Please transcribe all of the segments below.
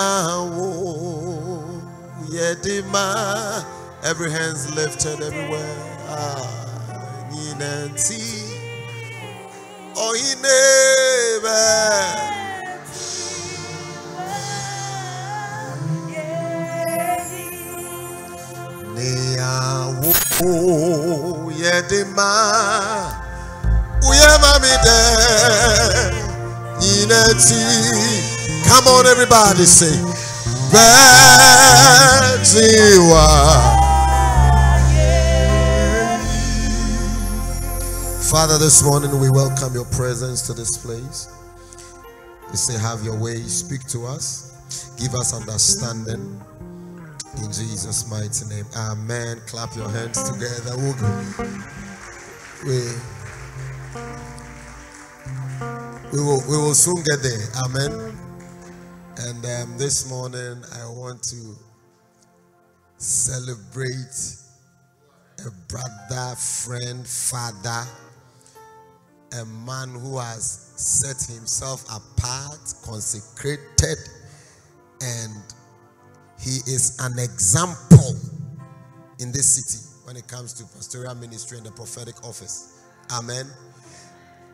Niyawo Yedima. Every hands lifted everywhere. Ah. Niyawo Yedima. Uyema mi de. Ninanti. Come on, everybody, say. Bejiwa. Father, this morning we welcome your presence to this place. We say, Have your way, speak to us, give us understanding. In Jesus' mighty name. Amen. Clap your hands together. We'll. We, we, will, we will soon get there. Amen. And um, this morning I want to celebrate a brother, friend, father a man who has set himself apart, consecrated, and he is an example in this city when it comes to pastoral ministry and the prophetic office. Amen.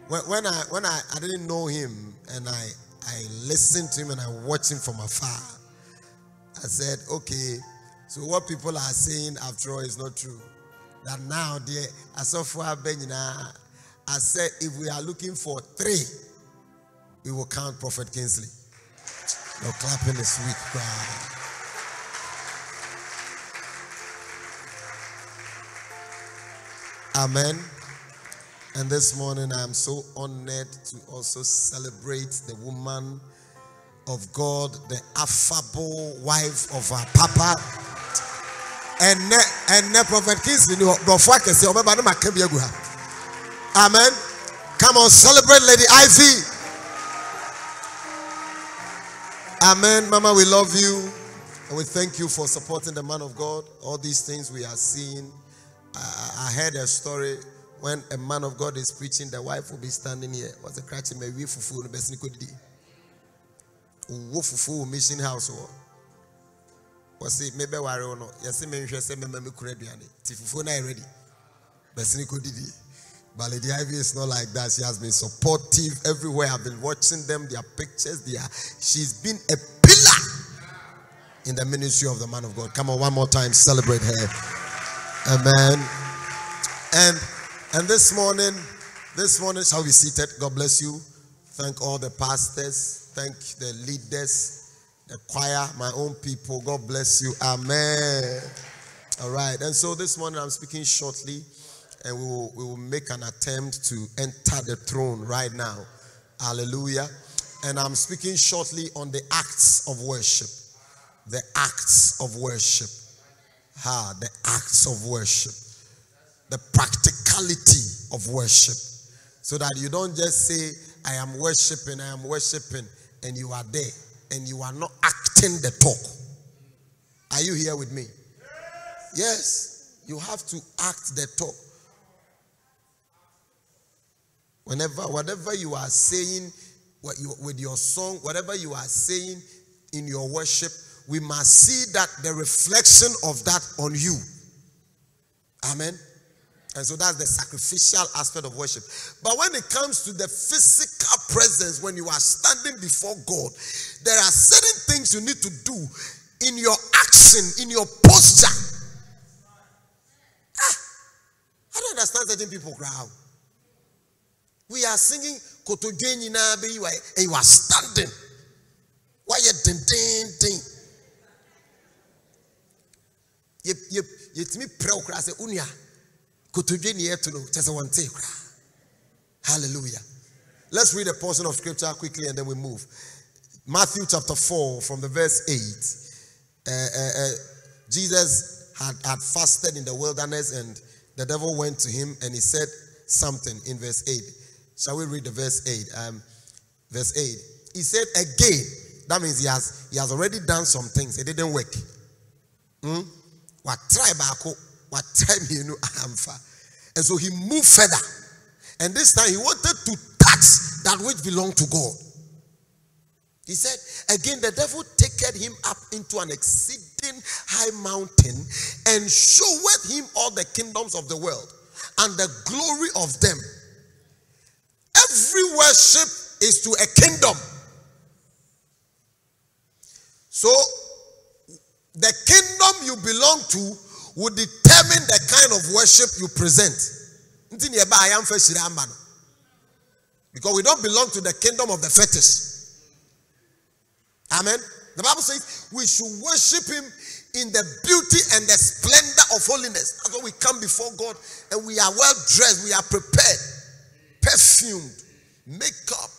When, when I when I, I didn't know him and I I listened to him and I watched him from afar, I said, okay, so what people are saying after all is not true. That now the Asofua Benina I said, if we are looking for three, we will count Prophet Kingsley. Your clapping is weak. Wow. Amen. And this morning, I am so honored to also celebrate the woman of God, the affable wife of our Papa. And and Prophet Kingsley, Amen. Come on, celebrate Lady Ivy. Amen. Mama, we love you. And we thank you for supporting the man of God. All these things we are seeing. I, I heard a story when a man of God is preaching, the wife will be standing here. What's the crutch? Me we fufu no best could di. Wo fufu mission house or. Wasi maybe worry or no. Yesi me nhwe se me me kura aduane. Ti fufu na ready. Best could di. But Lady Ivy is not like that. She has been supportive everywhere. I've been watching them, their pictures. Their, she's been a pillar in the ministry of the man of God. Come on, one more time, celebrate her. Amen. And and this morning, this morning shall be seated. God bless you. Thank all the pastors. Thank the leaders, the choir, my own people. God bless you. Amen. All right. And so this morning I'm speaking shortly and we will, we will make an attempt to enter the throne right now. Hallelujah. And I'm speaking shortly on the acts of worship. The acts of worship. Ha, the acts of worship. The practicality of worship. So that you don't just say, I am worshiping, I am worshiping, and you are there, and you are not acting the talk. Are you here with me? Yes, you have to act the talk. Whenever, whatever you are saying what you, with your song, whatever you are saying in your worship, we must see that the reflection of that on you. Amen. And so that's the sacrificial aspect of worship. But when it comes to the physical presence, when you are standing before God, there are certain things you need to do in your action, in your posture. Ah, I don't understand certain people crowd. We are singing bɛyi you are standing. Why you ding ding ding? Yɛtumi pray koraa sɛ unia kotodwe ne no kyɛ sɛ hallelujah let's read a portion of scripture quickly and then we move matthew chapter 4 from the verse 8 uh, uh, uh, jesus had, had fasted in the wilderness and the devil went to him and he said something in verse 8 Shall we read the verse 8? Um, verse 8. He said again, that means he has he has already done some things. It didn't work. Hmm? What try back what time you know. And so he moved further. And this time he wanted to touch that which belonged to God. He said, again, the devil taketh him up into an exceeding high mountain and showeth him all the kingdoms of the world and the glory of them. Every worship is to a kingdom. So, the kingdom you belong to will determine the kind of worship you present. Because we don't belong to the kingdom of the fetish. Amen. The Bible says we should worship Him in the beauty and the splendor of holiness. That's why we come before God and we are well dressed, we are prepared, perfumed, makeup,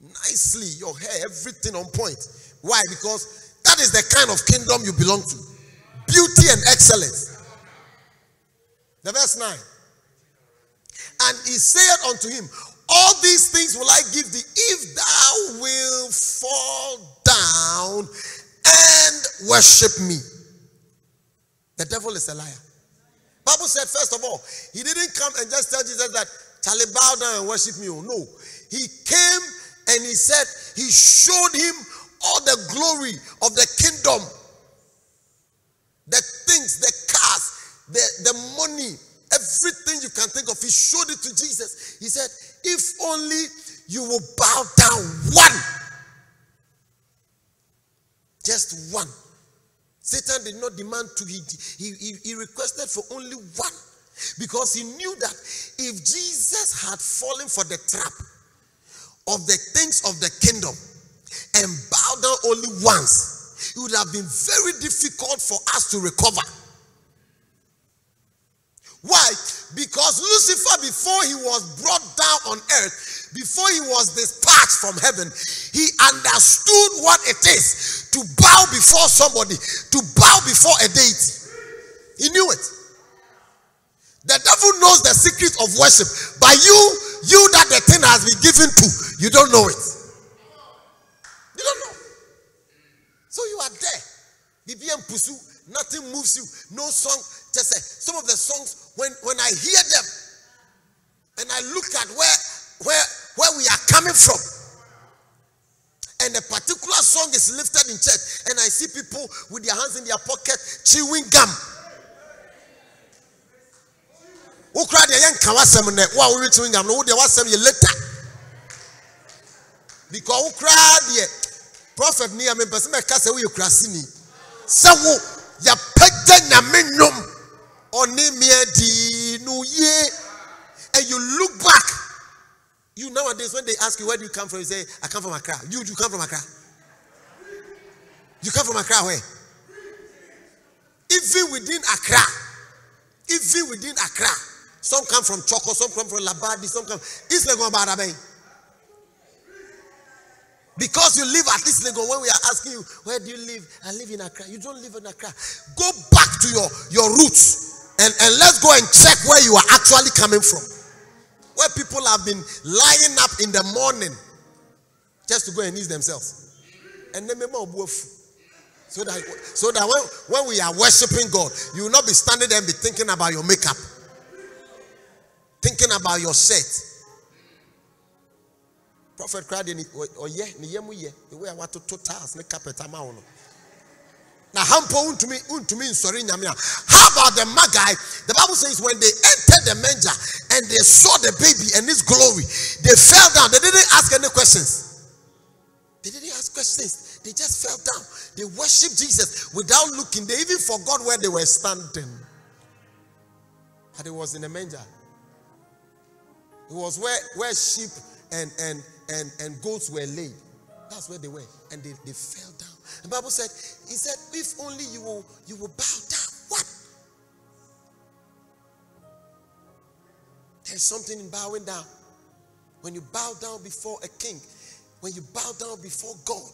nicely, your hair, everything on point. Why? Because that is the kind of kingdom you belong to beauty and excellence. The verse 9. And he said unto him, all these things will I give thee if thou wilt fall down and worship me. The devil is a liar. Bible said, first of all, he didn't come and just tell Jesus that, Charlie, bow down and worship me. Oh, no. He came and he said, he showed him all the glory of the kingdom. The things, the cars, the, the money, everything you can think of. He showed it to Jesus. He said, if only you will bow down one. Just one. Satan did not demand two, he, he, he requested for only one. Because he knew that if Jesus had fallen for the trap of the things of the kingdom and down only once, it would have been very difficult for us to recover. Why? Because Lucifer, before he was brought down on earth, before he was dispatched from heaven, he understood what it is to bow before somebody, to bow before a deity. He knew it. The devil knows the secret of worship. By you, you that the thing has been given to, you don't know it. You don't know. So you are there. BBM pursue, nothing moves you, no song. Just say some of the songs when, when I hear them and I look at where, where, where we are coming from, and a particular song is lifted in church, and I see people with their hands in their pocket chewing gum. Who cried the young kawasem ne wa wo chewing gum no wo wasem ye later. Because cried the prophet ni am person me ka se wo ye krasini. Se wo ya pagya nyame nnwom and you look back. You nowadays, when they ask you where do you come from, you say, I come from Accra. You, you come from Accra. You come from Accra where? Even within Accra, even within Accra, some come from Chorkor, some come from Labadi, some come. East Legon Barabe. Because you live at this Legon, when we are asking you, where do you live? I live in Accra. You don't live in Accra. Go back to your, your roots. And, and let's go and check where you are actually coming from. Where people have been lying up in the morning just to go and ease themselves. And then so that so that when, when we are worshiping God, you will not be standing there and be thinking about your makeup, thinking about your shirt. Prophet cried in it, oh yeah, the way I want to tiles, the carpet, now, how about the Magi? The Bible says when they entered the manger and they saw the baby and his glory, they fell down. They didn't ask any questions. They didn't ask questions. They just fell down. They worshiped Jesus without looking. They even forgot where they were standing. But it was in the manger. It was where, where sheep and, and, and, and goats were laid. That's where they were. And they, they fell down. The Bible said, He said, if only you will you will bow down. What? There's something in bowing down. When you bow down before a king, when you bow down before God,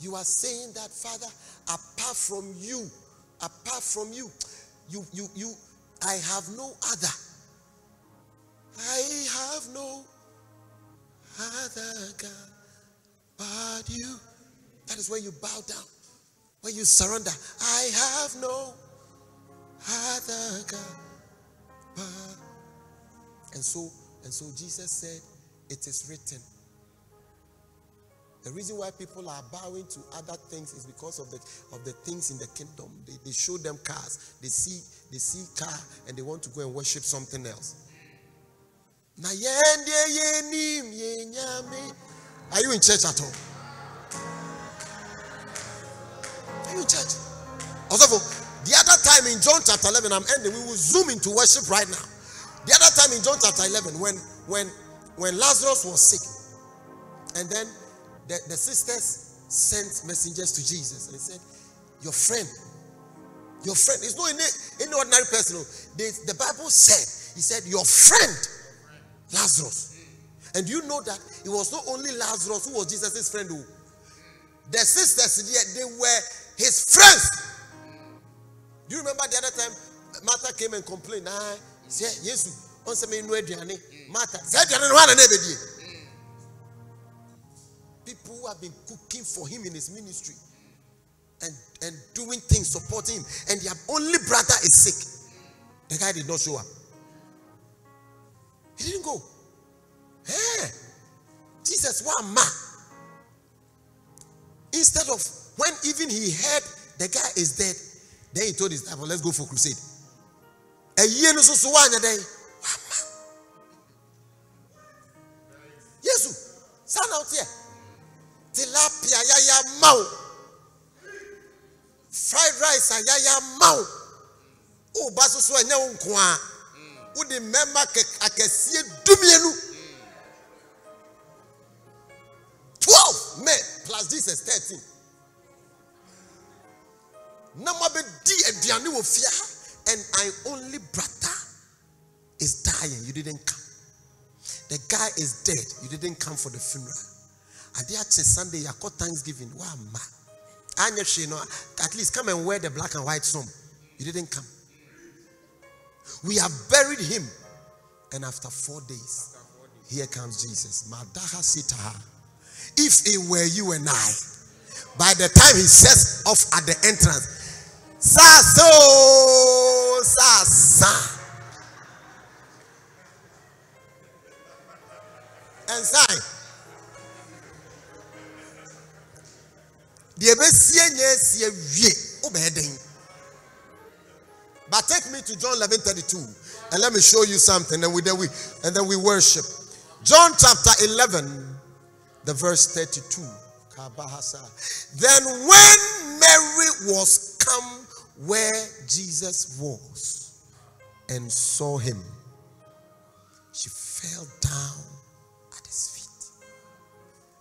you are saying that, Father, apart from you, apart from you, you, you, you, I have no other. I have no other God but you. That is when you bow down, when you surrender. I have no other God. but. And so, and so Jesus said, It is written. The reason why people are bowing to other things is because of the of the things in the kingdom. They, they show them cars. They see they see car and they want to go and worship something else. Are you in church at all? Are you in church? Also, the other time in John chapter 11, I'm ending. We will zoom into worship right now. The other time in John chapter 11, when when when Lazarus was sick, and then the, the sisters sent messengers to Jesus and said, Your friend, your friend, it's not any, any ordinary person. They, the Bible said, He said, Your friend, Lazarus. And you know that it was not only Lazarus who was Jesus' friend, who the sisters, they were his friends. Do you remember the other time Martha came and complained? Ah, say, yes, on some Martha, said, people who have been cooking for him in his ministry and, and doing things, supporting him, and their only brother is sick. The guy did not show up. He didn't go. Hey, Jesus, what man? Instead of when even he heard the guy is dead, then he told his disciple, let's go for crusade. A year no so so one day. Yes, stand out here tilapia yaya mau fried rice ayaya mau oh, woba soso ɛnyɛ wo nko a wode mmɛma akɛseɛ dumienu 12 men plus jesus 13 na mabɛdi aduane wɔ fie ha and i only brother is dying. You didn't come. The guy is dead. You didn't come for the funeral. Ade akye sunday yɛakɔ thanksgiving. Woamma anyɛ hwee no at least come and wear the black and white some you didn't come we have buried him. And after four days here comes jesus. If it were you and i by the time he sets off at the entrance saso sasa and sign deɛ ɛbɛsie nyɛ esie wie wobɛyɛ den but take me to john 11 32 and let me show you something and we then we and then we worship. John chapter 11 the verse 32 then when mary was come where jesus was and saw him she fell down at his feet.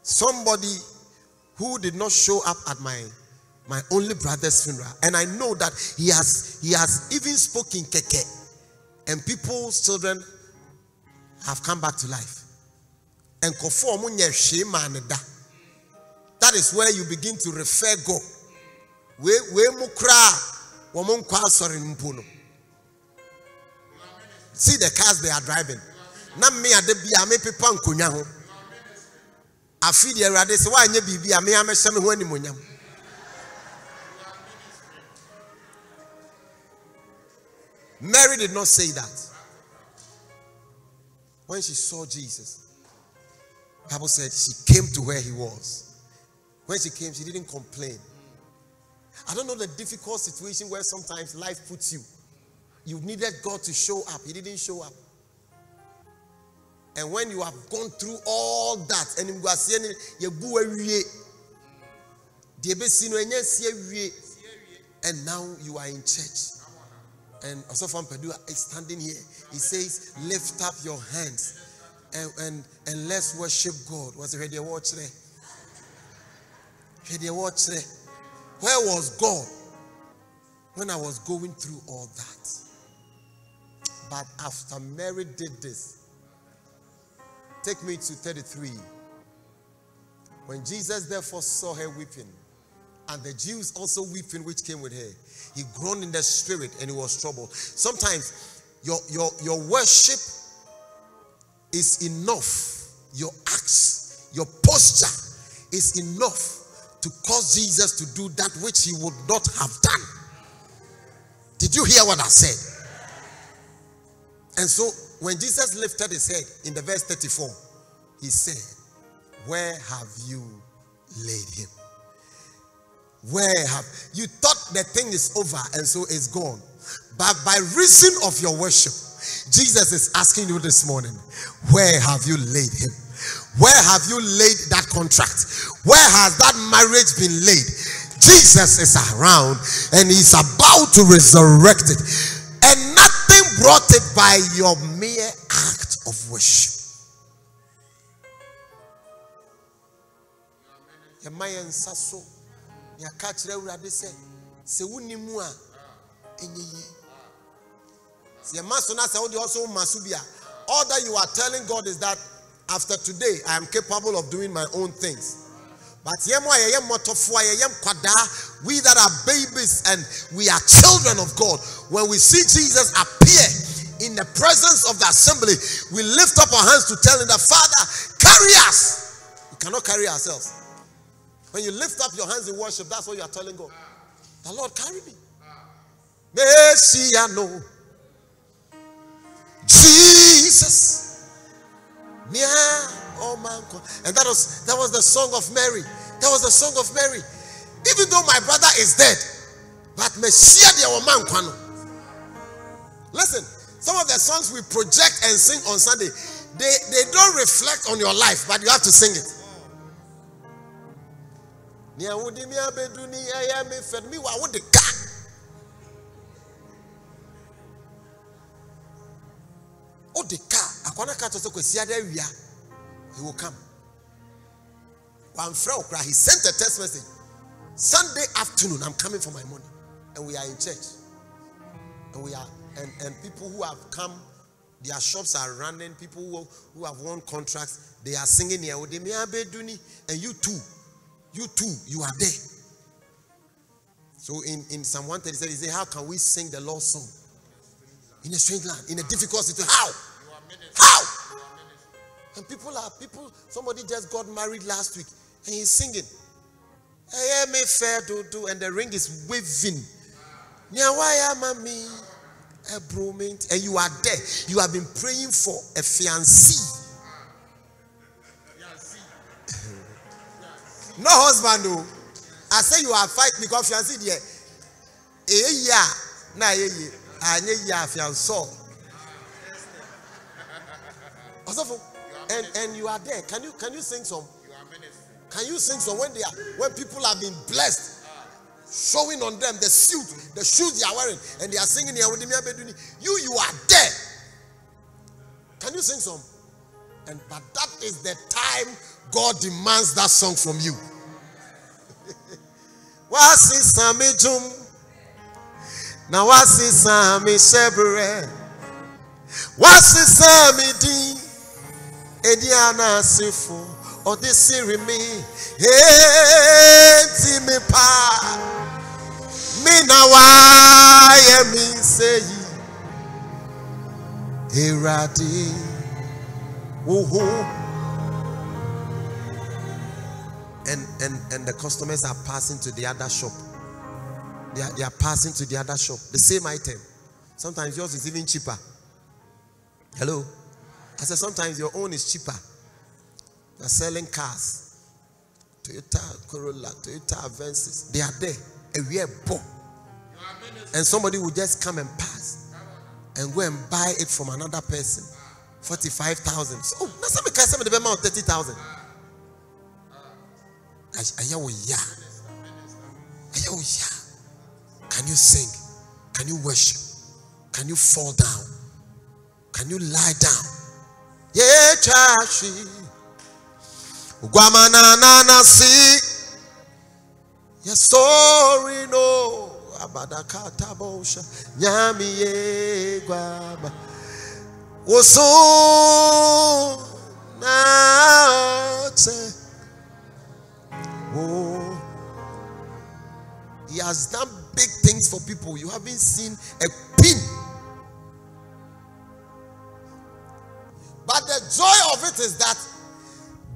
Somebody who did not show up at my my only brother's funeral. And i know that he has he has even spoken keke. And people's children have come back to life. And that is where you begin to refer god we we see the cars they are driving. Na me ade bia me pepa nkonya ho. Afi deɛ awurade sɛ woanyɛ biribi a mea mɛhyɛ me ho animonyam Mary did not say that. When she saw Jesus, Bible said she came to where he was. When she came, she didn't complain. I don't know the difficult situation where sometimes life puts you. You needed God to show up. He didn't show up. And when you have gone through all that, and and now you are in church. And from Padua is standing here. He says, Lift up your hands and, and, and let's worship God. Was it ready watch there? Ready watch there? Where was God when I was going through all that? But after Mary did this, Take me to 33. When Jesus therefore saw her weeping, and the Jews also weeping which came with her, he groaned in the spirit and he was troubled. Sometimes your, your, your worship is enough, your acts, your posture is enough to cause Jesus to do that which he would not have done. Did you hear what I said? And so when Jesus lifted his head in the verse 34, he said, Where have you laid him? Where have you thought the thing is over and so it's gone? But by reason of your worship, Jesus is asking you this morning, Where have you laid him? Where have you laid that contract? Where has that marriage been laid? Jesus is around and he's about to resurrect it. And nothing brought it by your mere act of worship. Yɛaka kyerɛ awurade sɛ sɛ wonni mu a ɛnyɛ yie. Sɛ yɛma so na sɛ wode ɔso woma so bi a all that you are telling god is that after today i am capable of doing my own things. But yɛn mo a yɛyɛ mmɔtɔfoɔ a yɛyɛ nkwadaa we that are babies and we are children of god when we see jesus appear in the presence of the assembly we lift up our hands to tell him that father carry us. We cannot carry ourselves when you lift up your hands in worship, that's what you are telling God. The Lord carry me. Messiano. Jesus. Oh man. And that was that was the song of Mary. That was the song of Mary. Even though my brother is dead, but Messiah the man Listen, some of the songs we project and sing on Sunday, they, they don't reflect on your life, but you have to sing it nea wode me abɛdu ni ɛyɛ me fɛ me wa wode ka. Wode ka. Akɔna ka kyerɛ sɛ kwasi ada awia he will come. Wamfrɛ wo koraa he sent a text message. Sunday afternoon i'm coming for my money. And we are in church. And we are and, and people who have come their shops are running. People who, who have won contracts they are singing here. And you too you too, you are there. So in, in Psalm 137, he said, How can we sing the Lord's song? In a strange land, in a difficult situation. How? How? And people are people, somebody just got married last week and he's singing. And the ring is waving. And eh, you are there. You have been praying for a fiancé no husband o i say you are fight because fiancé deɛ eyi yie a na ayɛ yie anyɛ yie a fiansɔ ɔsɔfo and and you are there. Can you can you sing some? Can you sing some when they are when people have been blessed? Showing on them the suit the shoes they are wearing and they are singing here with the you you are there. Can you sing some? And but that is the time God demands that song from you. Wasi sami jum na wasi sami shebre wasi sami din edi anasifo ɔde siri mi. Eti mi pa. Mi na mi. And, and, and the customers are passing to the other shop. They are, they are passing to the other shop. The same item. Sometimes yours is even cheaper. Hello? I said sometimes your own is cheaper. They're selling cars. Toyota Corolla, Toyota Avensis. They are there. And we are poor. And somebody will just come and pass and go and buy it from another person. 45,000. So, oh, that's some of the 30,000 ɛyɛ wo ya ɛyɛ wo ya can you sing? Can you worship? Can you fall down? Can you lie down? Yɛtwa ahwe ogwamanananase yɛsɔre no. Abadakatabɔhya nyame ye gwama. Woso na ɔtɛ Oh, He has done big things for people. You haven't seen a pin. But the joy of it is that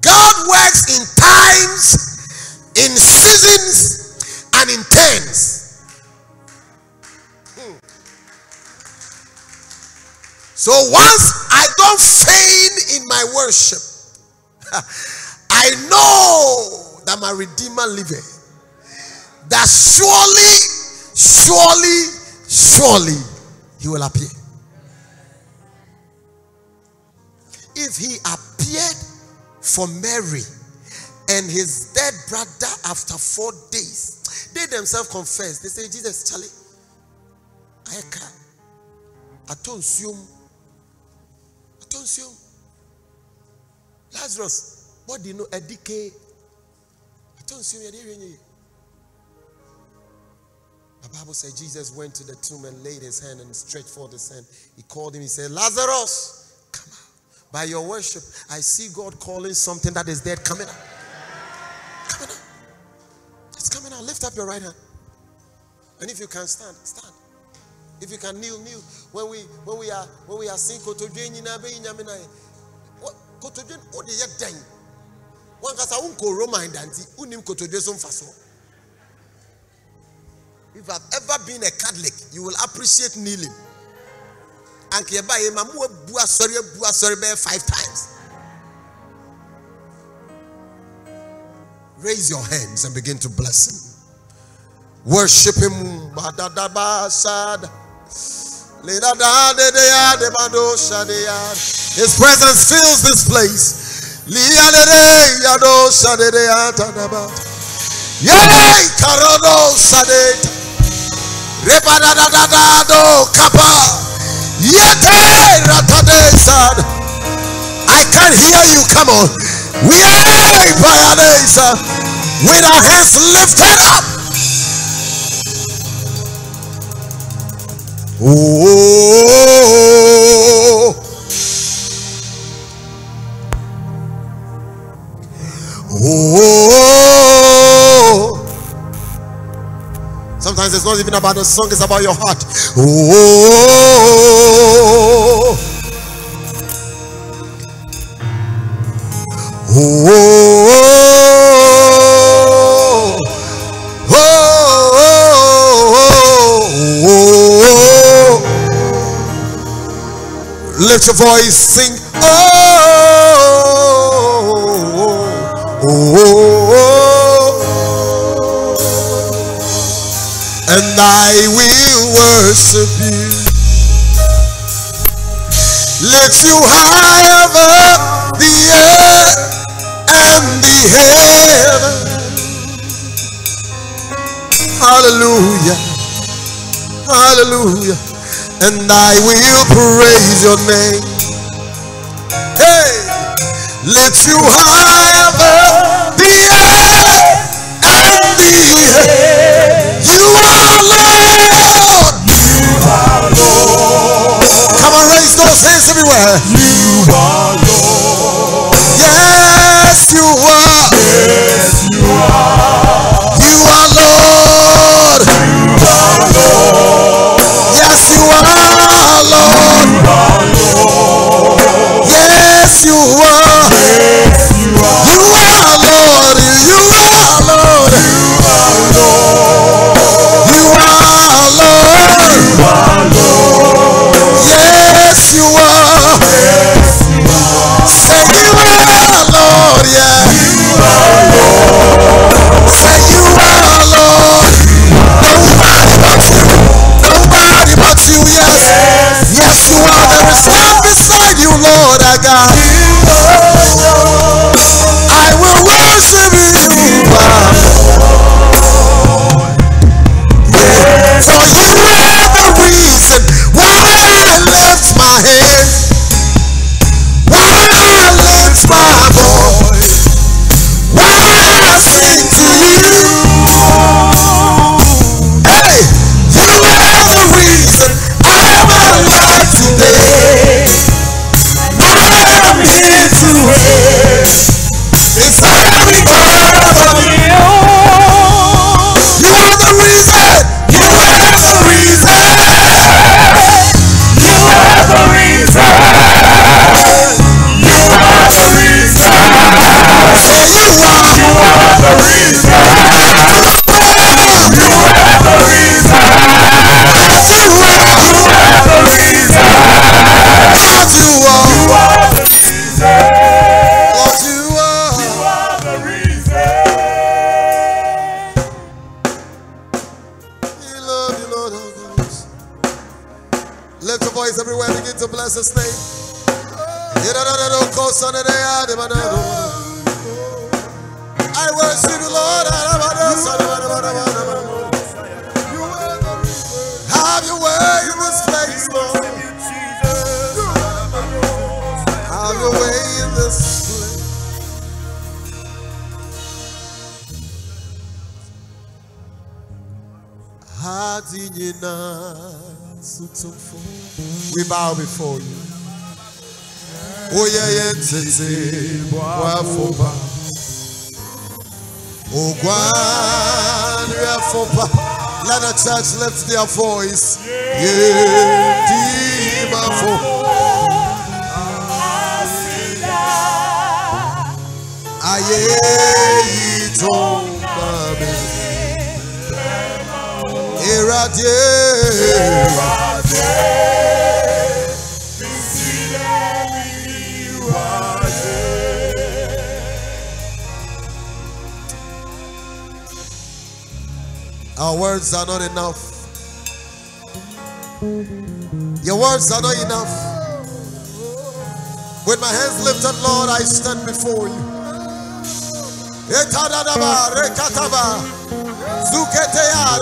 God works in times, in seasons, and in turns. Hmm. So once I don't feign in my worship, I know that my Redeemer liveth. That surely, surely, surely he will appear. If he appeared for Mary and his dead brother after four days, they themselves confess. They say, Jesus, Charlie, I can't. I don't assume. I don't assume. Lazarus, what do you know? A decay. Don't assume you're the Bible says Jesus went to the tomb and laid his hand and stretched forth his hand. He called him, he said, Lazarus, come out. By your worship, I see God calling something that is dead coming out. Coming out. It's coming out. Lift up your right hand. And if you can stand, stand. If you can kneel, kneel. When we when we are when we are singing o de ye den. Wan kasa unko Roman danti unim kotodwe so mfaso. If I've ever been a Catholic, you will appreciate kneeling. And five times. Raise your hands and begin to bless him. Worship him. His presence fills this place. Yay, Karono Sadeta. Rebadadadado kapa. Yete ratadesad. I can't hear you. Come on. We are Bayadesa with our hands lifted up. Oh. Oh. Sometimes it's not even about the song, it's about your heart. Oh. Oh. Oh. Lift your voice, sing. And I will worship you. Lift you high above the earth and the heaven. Hallelujah. Hallelujah. And I will praise your name. Hey, lift you high above the earth and the heaven. Hands everywhere. You are Lord. Yes, you are. Yes, you are. You are Lord. Please. Let the church lift their voice. Yeah, Our words are not enough. Your words are not enough. With my hands lifted, Lord, I stand before you. Etadadaba, rekataba, zuketeya,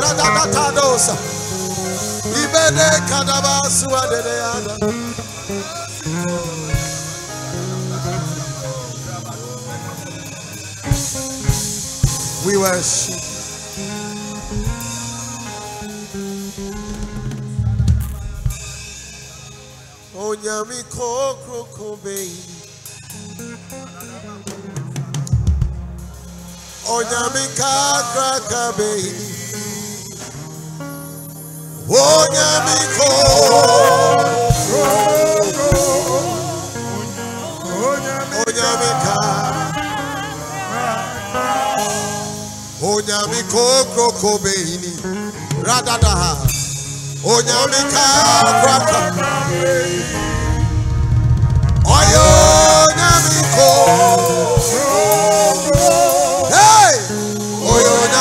ibede kadaba. We worship. onyame kokrokome onyame kakrakabe onyame onyame ka onyame kokrokome radadaha onye olika akwata onye onye biko hey! Onye onye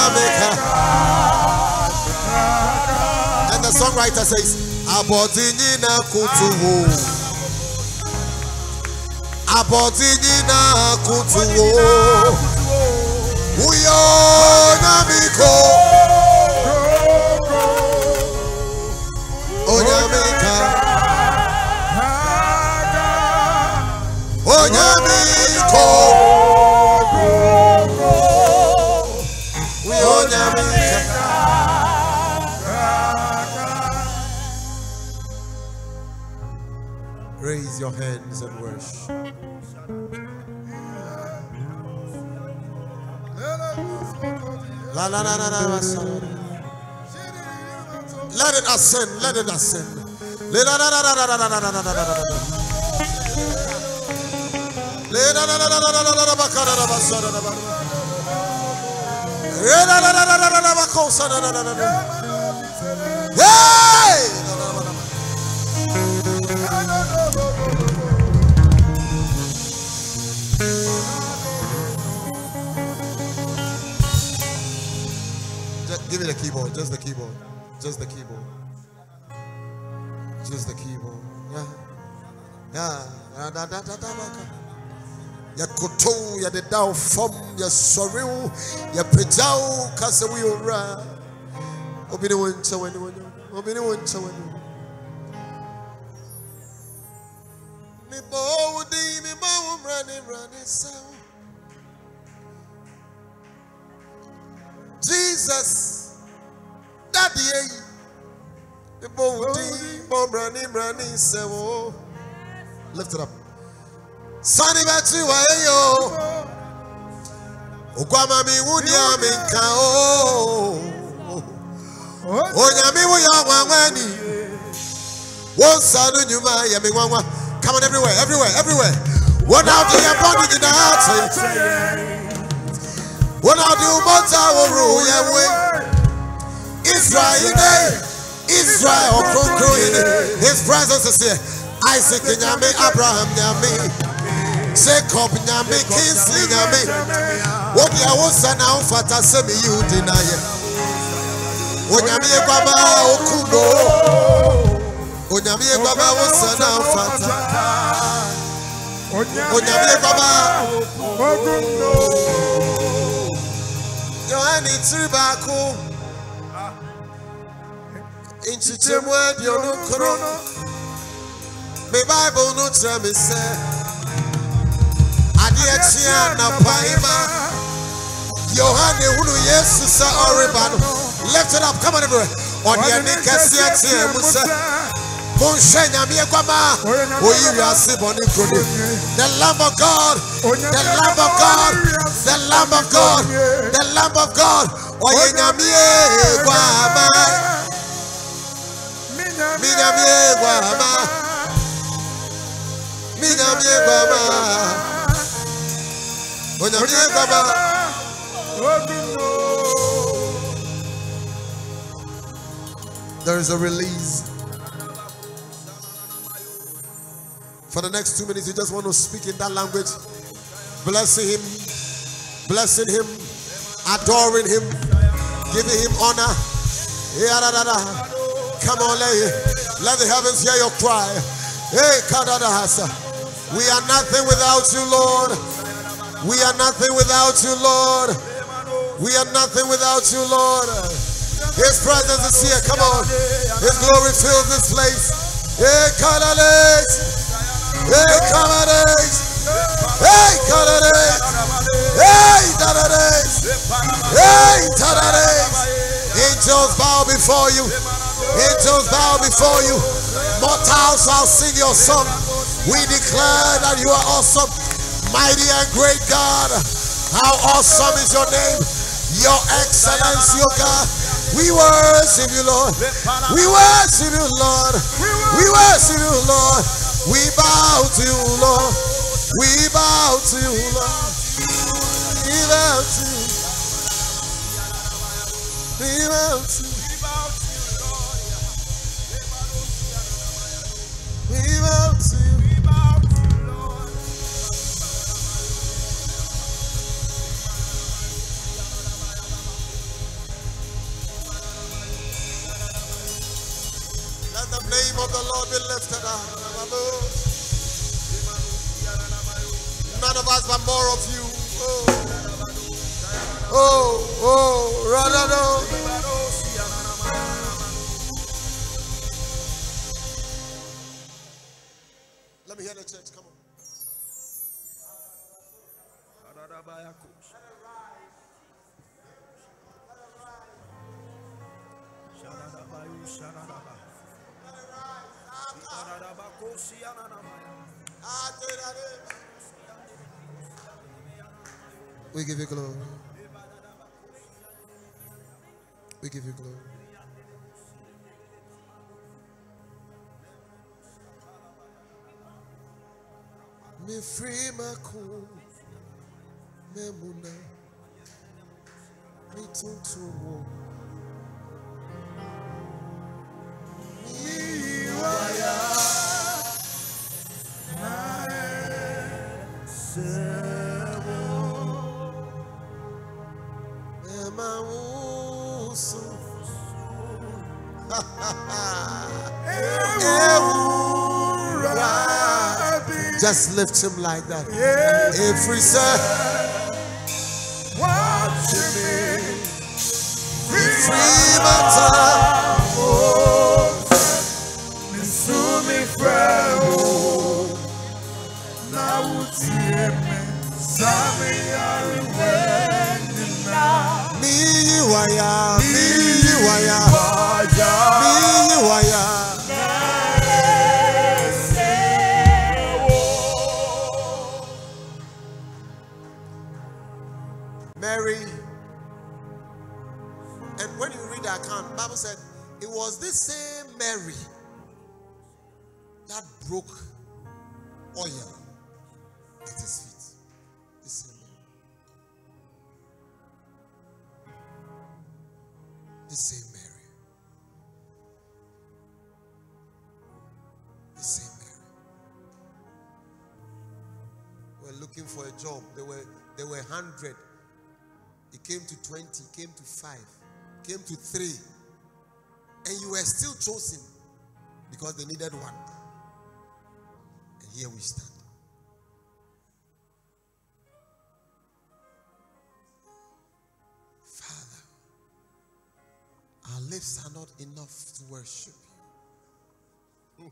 and the songwriter says abọdinyi na kutuwo abọdinyi na kutuwo onye onye. Onyamika. Onyamiko. Onyamika. Raise your hands and worship. La la la la la la. Let it ascend. Let it ascend. Let it ascend. Just give me the keyboard, just the keyboard just the keyboard, just the keyboard. Yeah, yeah. Da da da da da baka. Yakoto, yadeda wo fam, wo, yɛpagya wo, ka sɛ woyɛ owura. Obi ne wo nkyɛ w'ani w'ani, obi ne wo nkyɛ w'ani. Mebɔ wo din, mebɔ wo mmara ne mmara ne nsɛm. Jesus, ayé yìí ibo wùdí ibo mìíràn mìíràn lift it up. Sani bẹ tí wà é yìí mi wú ni àmì nǹkan o. Ònyàmí wú yà wà wá ni. Wọ́n sànú nyùmá yẹmi wá come on everywhere everywhere everywhere. Wọ́n náà di ẹ̀ bọ́ọ̀dù wọ́n náà di ọmọ tá a wọ̀ rò yẹ wẹ́. Israel, eh? Israel, oh, eh? His presence is here. Isaac, Nyame, Abraham, Nyame, Jacob, Nyame, Kingsley, Nyame. What you want to now for to me you deny it. Onyame baba Okubo. Onyame baba wonsa na fata. Onyame baba Okubo. Yohane tiri baako nkyekyɛmu aduonu koro me bible no kyerɛ me sɛ adeɛ kyea napaema yohane hunu yesu sɛ ɔreba no lift it up come on everywhere ɔde ani kɛseɛ teɛ mu sɛ monhwɛ nyameɛ kwama oyi wiase bɔne kuro the lamb of god. the lamb of god. The lamb of god. The lamb of god. Ɔyɛ nyameɛ kwama There is a release. For the next two minutes, you just want to speak in that language, blessing Him, blessing Him, adoring Him, giving Him honor. Come on, let, let the heavens hear your cry. Hey, Kadadahasa. We are nothing without you, Lord. We are nothing without you, Lord. We are nothing without you, Lord. His presence is here. Come on. His glory fills this place. Hey, Kadades. Hey, Kadades. Hey, Kadades. Hey, Kadades. Hey, Kadades. Angels bow before you. Angels bow before you. Mortals shall sing your song. We declare that you are awesome, mighty and great God. How awesome is your name, your excellence, your God. We worship you, Lord. We worship you, Lord. We worship you, Lord. We bow to you, Lord. We bow to you, Lord. We bow to you. We bow to you. Oh, oh, oh, Radado. We give you glory. We give you glory. Me free my cool, me muna, me tuntu Just lift him like that. Every say, free my time. Bible said it was this same Mary that broke oil at his feet. This same Mary. This same Mary. This same Mary. We're looking for a job. There were there were hundred. It came to 20, came to 5, came to 3. And you were still chosen. because they needed one. And here we stand. Father, our lips are not enough to worship you.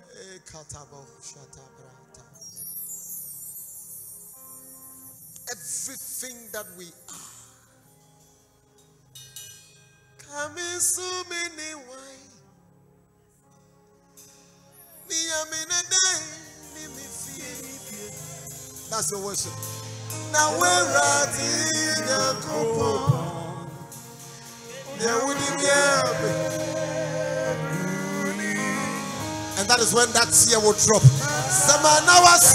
Eh, Everything that we are coming so many ways. That's your worship. Now we're at the coupon. There would And that is when that tear will drop. Samana was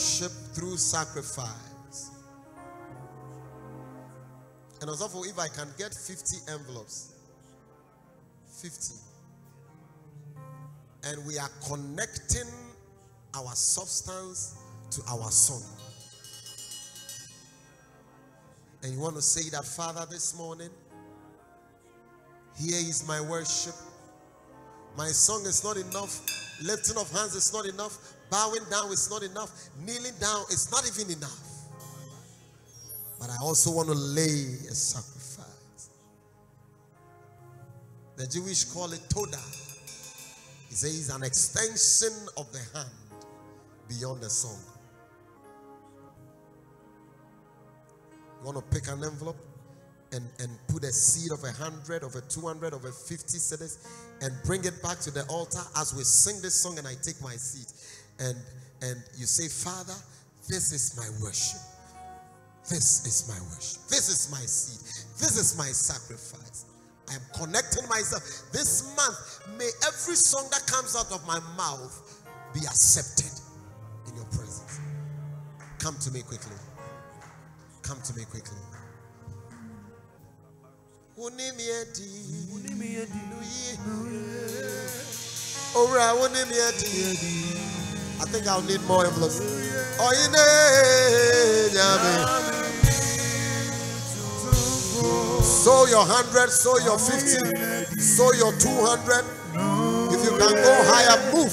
worship through sacrifice. And also, if I can get 50 envelopes, 50, and we are connecting our substance to our song. And you want to say that, Father, this morning, here is my worship. My song is not enough. Lifting of hands is not enough. Bowing down is not enough. Kneeling down is not even enough. But I also want to lay a sacrifice. The Jewish call it Toda. He says an extension of the hand beyond the song. You want to pick an envelope and, and put a seed of a hundred, of a two hundred, of a fifty cedis, and bring it back to the altar as we sing this song and I take my seat and and you say, Father, this is my worship. This is my worship. This is my seed. This is my sacrifice. I am connecting myself. This month, may every song that comes out of my mouth be accepted in your presence. Come to me quickly. Come to me quickly. Ora I think I'll need more envelopes. Oh, Sow your hundred, sow your fifty, sow your two hundred. If you can go higher, move.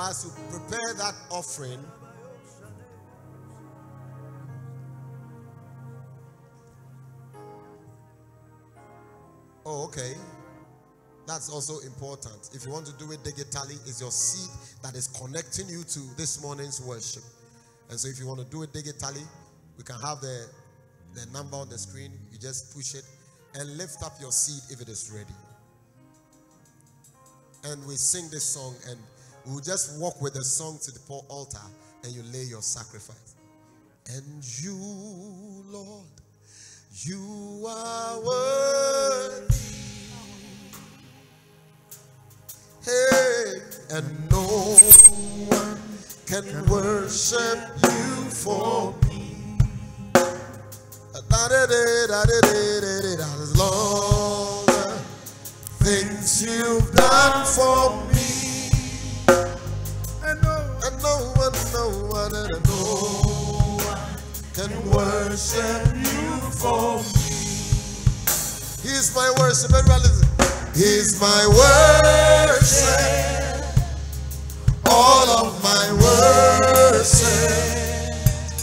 whilst you prepare that offering, oh, okay. That's also important. If you want to do it digitally, is your seed that is connecting you to this morning's worship. And so if you want to do it digitally, we can have the, the number on the screen. You just push it and lift up your seed if it is ready and we sing this song and We'll just walk with the song to the altar and you lay your sacrifice. And you, Lord, you are worthy. Hey, and no one can worship you for me. As long things you've done for me. Worship you for me. He's my worship. Everybody listen. He's my worship. All of my worship.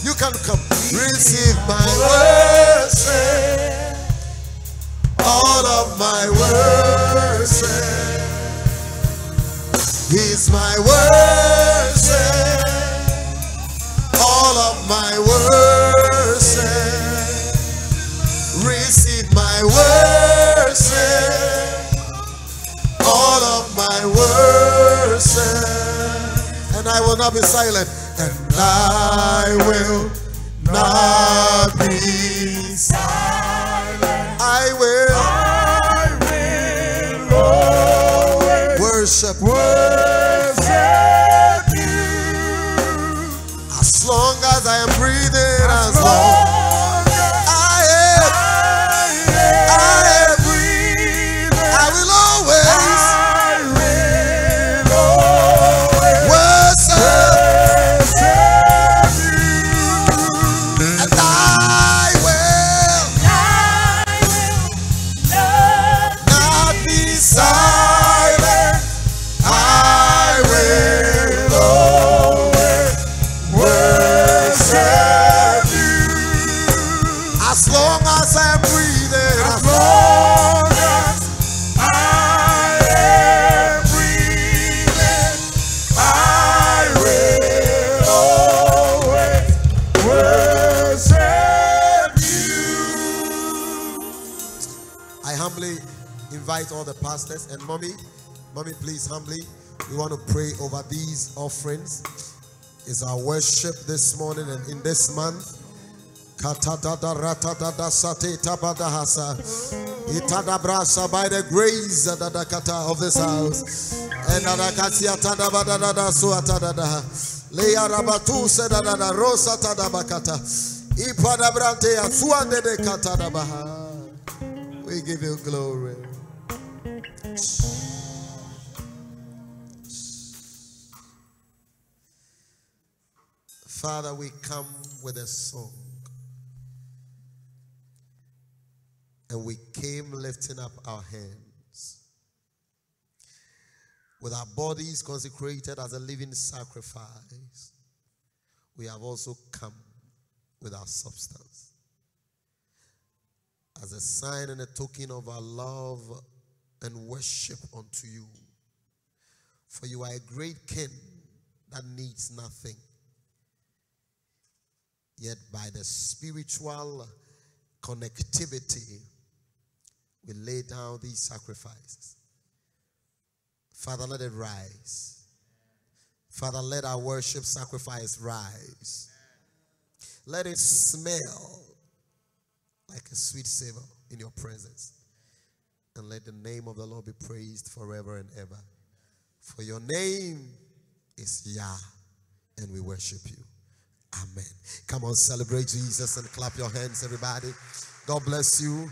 You can come. Receive my worship. All of my worship. He's my worship. Not be silent. And I will not be silent. I will. Mommy, please humbly, we want to pray over these offerings. It's our worship this morning and in this month. By the grace of this house. We give you glory. Father, we come with a song. And we came lifting up our hands. With our bodies consecrated as a living sacrifice, we have also come with our substance as a sign and a token of our love and worship unto you. For you are a great king that needs nothing. Yet by the spiritual connectivity, we lay down these sacrifices. Father, let it rise. Father, let our worship sacrifice rise. Let it smell like a sweet savor in your presence. And let the name of the Lord be praised forever and ever. For your name is Yah, and we worship you. Amen. Come on, celebrate Jesus and clap your hands, everybody. God bless you.